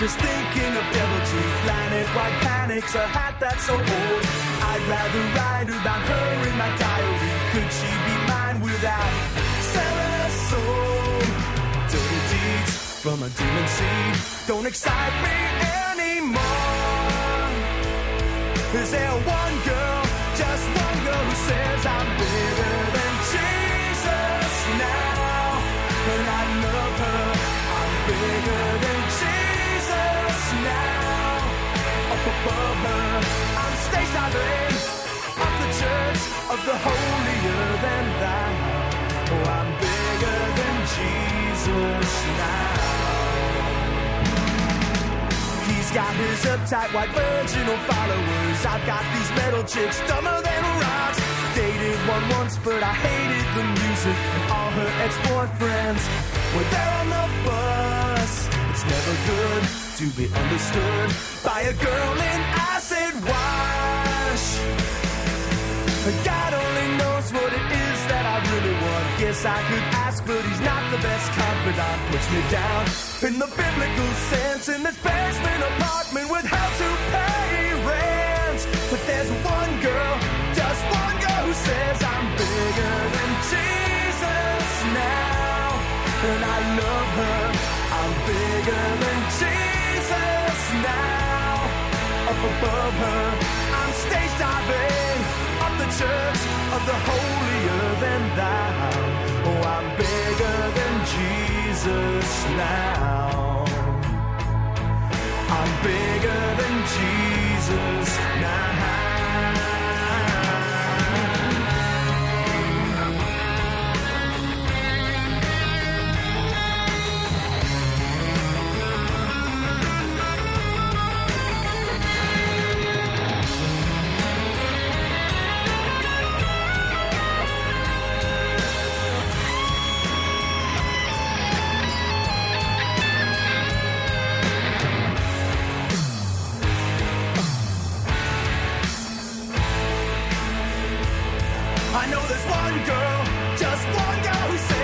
just thinking of deviltry, planet white panics, a hat that's so old. I'd rather write about her in my diary. Could she be mine without selling her soul? Dirty deeds from a demon seed don't excite me anymore. Is there one the holier than thou. Oh, I'm bigger than Jesus now. He's got his uptight white virginal followers. I've got these metal chicks dumber than rocks. Dated one once, but I hated the music and all her ex-boyfriends were there on the bus. It's never good to be understood by a girl in Guess I could ask, but he's not the best confidant. Puts me down in the biblical sense in this basement apartment with how to pay rent. But there's one girl, just one girl who says I'm bigger than Jesus now. And I love her, I'm bigger than Jesus now. Up above her, I'm stage diving up the church of the holier Jesus now. I'm bigger than Jesus I know there's one girl, just one girl who says